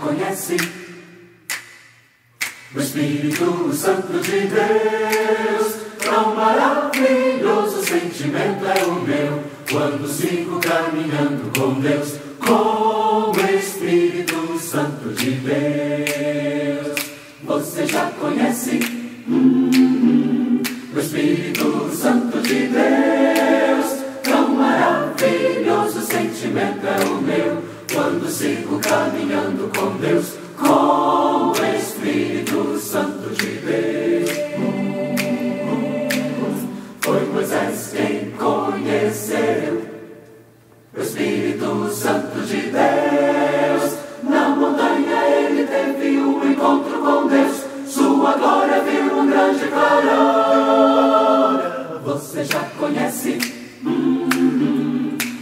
conhece. O Espírito Santo de Deus, tão maravilhoso sentimento é o meu, quando sigo caminhando com Deus, com o Espírito Santo de Deus. Você já conhece hum, o Espírito Santo de Deus, tão maravilhoso sentimento é o meu, quando sigo caminhando com Deus, com o Espírito Santo de Deus. Foi Moisés quem conheceu o Espírito Santo de Deus. Na montanha ele teve um encontro com Deus. Sua glória viu um grande clarão. Você já conhece hum,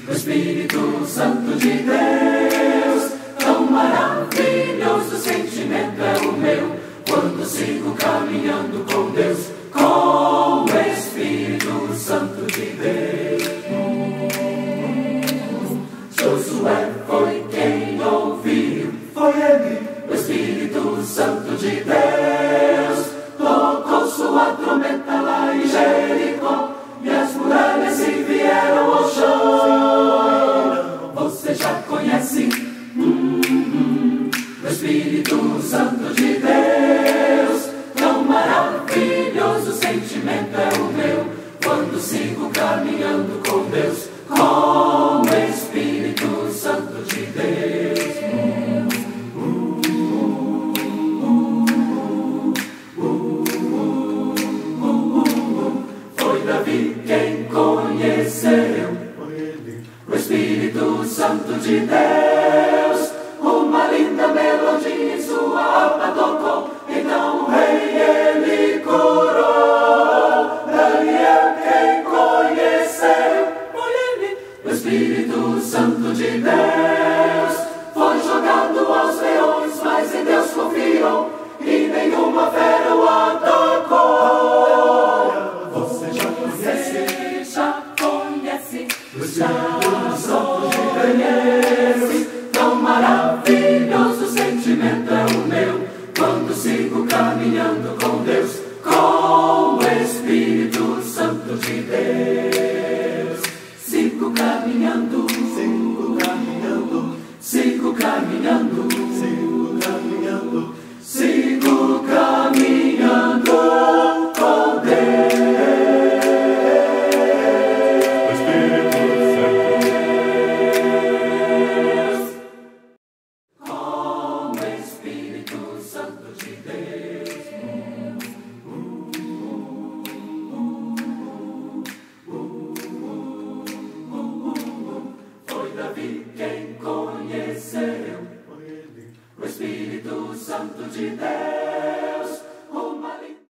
o Espírito Santo de Deus. Quando sigo caminhando com Deus, com o Espírito Santo de Deus. Josué foi quem ouviu, foi ele, o Espírito Santo de Deus. Tocou sua trombeta lá em Jericó e as muralhas se vieram ao chão. Você já conhece hum, o Espírito Santo de Deus. É o meu quando sigo caminhando com Deus, com o Espírito Santo de Deus. Foi Davi quem conheceu o Espírito Santo de Deus. Espírito Santo de Deus. Foi jogado aos leões, mas em Deus confiou, e nenhuma fera o atacou. Você já conhece, já conhece, o Espírito Santo de Deus. Tão maravilhoso sentimento é o meu, quando sigo caminhando com Deus, com o Espírito Santo de Deus. de Deus.